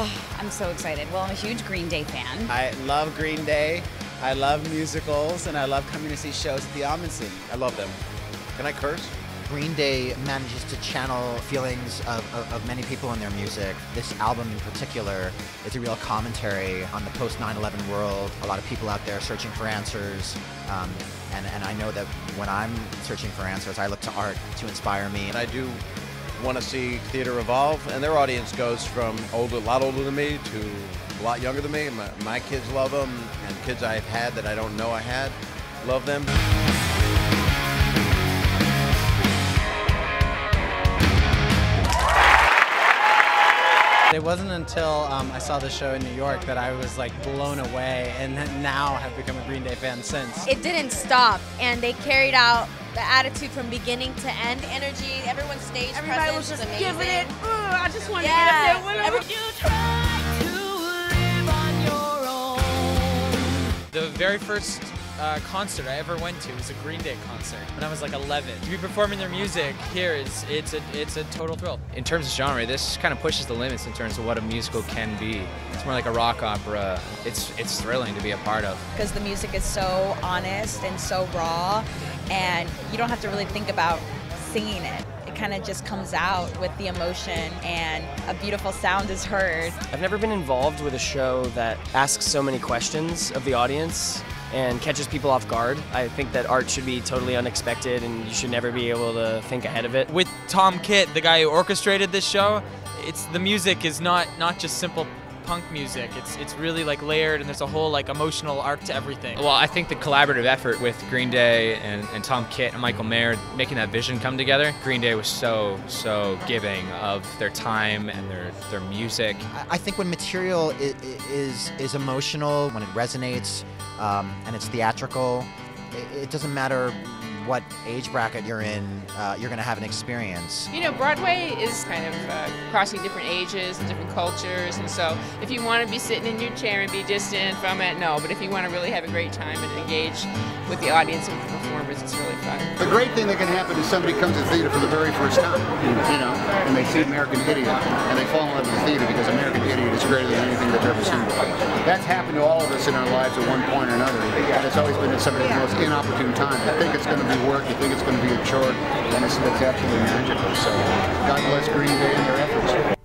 so excited. Well, I'm a huge Green Day fan. I love Green Day. I love musicals, and I love coming to see shows at the Ahmanson. I love them. Can I curse? Green Day manages to channel feelings of, of, of, many people in their music. This album in particular is a real commentary on the post 9 11 world. A lot of people out there searching for answers. Um, and, and I know that when I'm searching for answers, I look to art to inspire me. And I do want to see theater evolve, and their audience goes from older, a lot older than me to a lot younger than me. My, my kids love them, and kids I've had that I don't know I had love them. It wasn't until um, I saw the show in New York that I was like blown away and now have become a Green Day fan since. It didn't stop and they carried out the attitude from beginning to end. Energy, everyone's stage Everybody was just amazing. giving it. Ugh, I just want yeah. to get up there with them. The very first uh, concert I ever went to It was a Green Day concert when I was like 11. To be performing their music here is it's a it's a total thrill. In terms of genre, this kind of pushes the limits in terms of what a musical can be. It's more like a rock opera. It's it's thrilling to be a part of because the music is so honest and so raw, and you don't have to really think about singing it it kind of just comes out with the emotion and a beautiful sound is heard. I've never been involved with a show that asks so many questions of the audience and catches people off guard. I think that art should be totally unexpected and you should never be able to think ahead of it. With Tom Kitt, the guy who orchestrated this show, it's the music is not not just simple punk music. It's it's really like layered and there's a whole like emotional arc to everything. Well, I think the collaborative effort with Green Day and, and Tom Kitt and Michael Mayer making that vision come together. Green Day was so so giving of their time and their their music. I think when material is is, is emotional, when it resonates, um, and it's theatrical. It, it, doesn't matter what age bracket you're in, uh, you're going to have an experience. You know, Broadway is kind of uh, crossing different ages and different cultures, and so if you want to be sitting in your chair and be distant from it, no. But if you want to really have a great time and engage with the audience and the performers, it's really fun. The great thing that can happen is somebody comes to the theater for the very first time, you know, and they see American Idiot, and they fall in love with the theater because American Idiot is greater than anything they've ever seen before. That's happened to all of us in our lives at one point or another, and it's always been at some of the most inopportune times. I think it's going to be work, you think it's going to be a chore, and it's, it's absolutely magical. So God bless Green Day and their efforts.